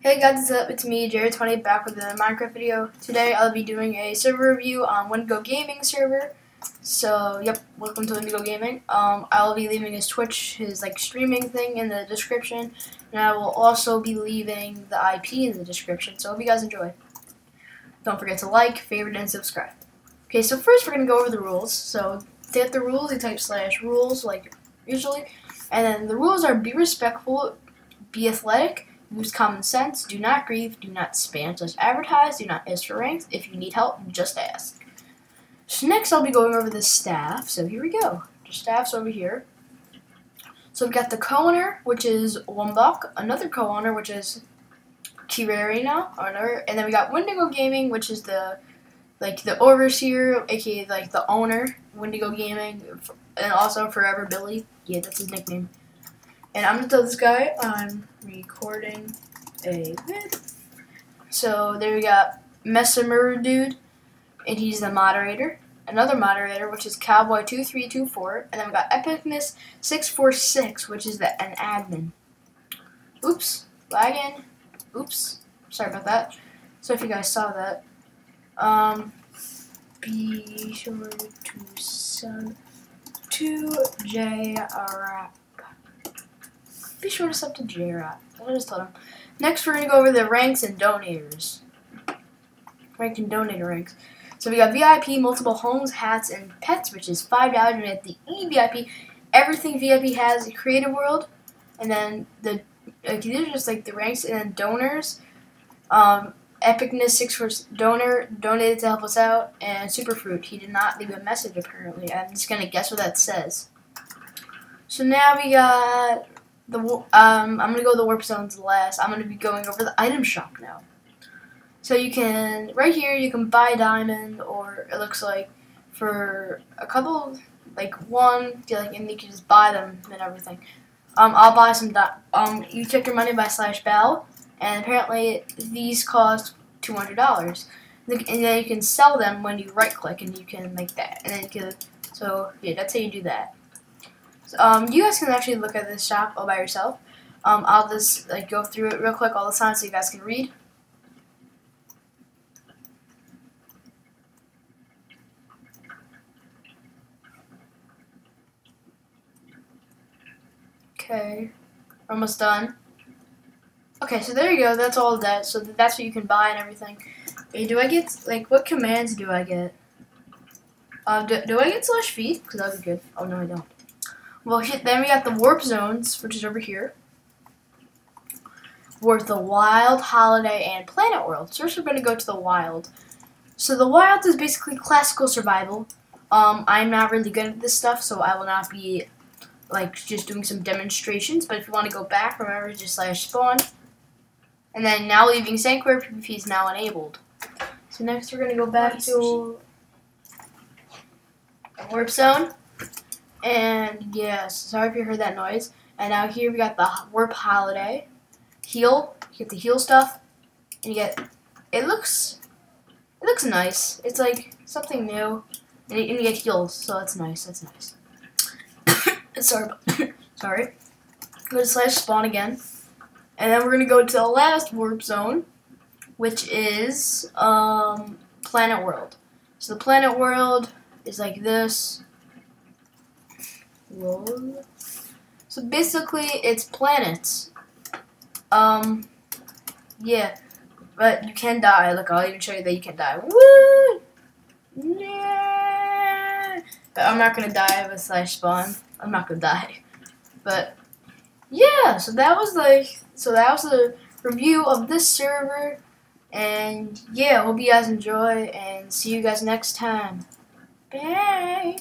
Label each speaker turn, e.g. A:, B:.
A: Hey guys, what's up? It's me, Jayrap20, back with another Minecraft video. Today I'll be doing a server review on Windigo Gaming server. So, yep, welcome to Windigo Gaming. Um, I'll be leaving his Twitch, his like streaming thing in the description, and I will also be leaving the IP in the description. So, hope you guys enjoy. Don't forget to like, favorite, and subscribe. Okay, so first we're gonna go over the rules. So, to get the rules, you type slash rules like usually, and then the rules are be respectful, be athletic Use common sense. Do not grieve. Do not spam slash advertise. Do not ask for ranks. If you need help, just ask. So next I'll be going over the staff. So here we go. The staff's over here. So we've got the co-owner, which is Wombok, another co-owner, which is Kirari now, owner, and then we got Windigo Gaming, which is the like the overseer, aka like the owner, Windigo Gaming, and also Forever Billy. Yeah, that's his nickname. And I'm gonna tell this guy I'm recording a vid. So there we got Messenger dude, and he's the moderator. Another moderator, which is Cowboy2324, and then we got Epicness646, which is the an admin. Oops, lagging. Oops, sorry about that. So if you guys saw that, um, be sure to sub to J be sure to sub to J-Rat. I just told him. Next, we're going to go over the ranks and donators. Rank and donator ranks. So we got VIP, multiple homes, hats, and pets, which is $5. And at the EVIP, everything VIP has, Creative World, and then the like, these are just like the ranks and then donors. Um, Epicness six for donor donated to help us out, and Superfruit. He did not leave a message apparently. I'm just gonna guess what that says. So now we got the um, I'm gonna go the warp zones last. I'm gonna be going over the item shop now. So you can right here you can buy diamond, or it looks like for a couple, like one, like and you can just buy them and everything. Um, I'll buy some. Um, you check your money by slash bell, and apparently these cost two hundred dollars. And then you can sell them when you right click, and you can make that. And then you can. So yeah, that's how you do that. Um, you guys can actually look at this shop all by yourself. Um, I'll just like go through it real quick, all the signs, so you guys can read. Okay, almost done. Okay, so there you go. That's all that. So that's what you can buy and everything. Do I get like what commands do I get? Um, do, do I get slash feed? Because that would be good. Oh no, I don't. Well, then we got the warp zones, which is over here. Worth the wild, holiday, and planet world. So first we're going to go to the wild. So the wild is basically classical survival. Um, I'm not really good at this stuff, so I will not be like just doing some demonstrations. But if you want to go back, remember just slash spawn. And then now leaving Sanctuary PvP is now enabled. So next we're going to go back to warp zone. And yes, sorry if you heard that noise. And now here we got the warp holiday. Heal. You get the heal stuff. And you get it looks it looks nice. It's like something new. And you, and you get heals, so that's nice, that's nice. sorry sorry. Go to slash spawn again. And then we're gonna go to the last warp zone, which is um planet world. So the planet world is like this. Roll. So basically, it's planets. Um, yeah, but you can die. Look, I'll even show you that you can die. Woo! Yeah. But I'm not gonna die with slash spawn. I'm not gonna die. But yeah, so that was like, so that was a review of this server. And yeah, hope you guys enjoy and see you guys next time. Bye.